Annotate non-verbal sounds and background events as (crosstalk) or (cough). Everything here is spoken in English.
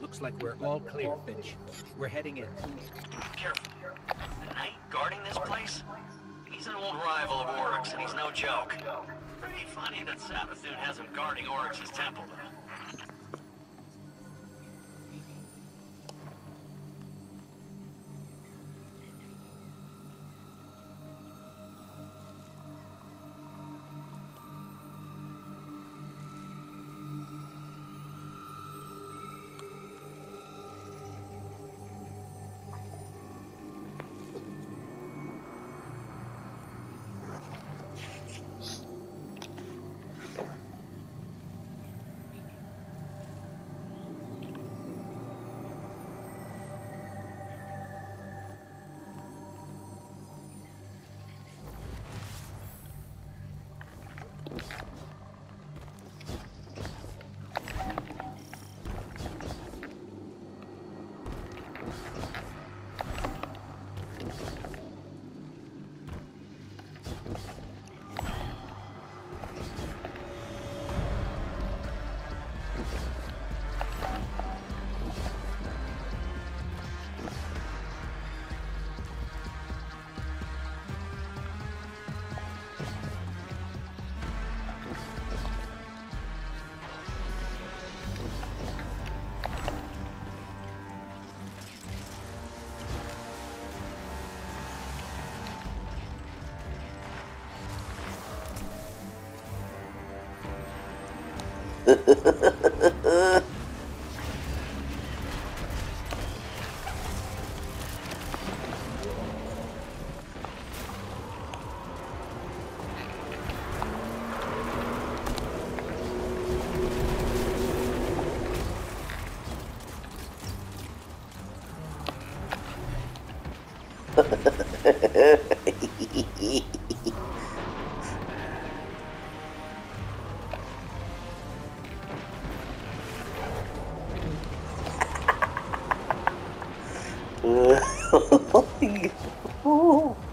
Looks like we're all clear, Fynch. We're heading in. Careful. The knight guarding this place? He's an old rival of Oryx, and he's no joke. Pretty funny that Savathun has him guarding Oryx's temple, though. Hehehehe (laughs) (laughs) oh.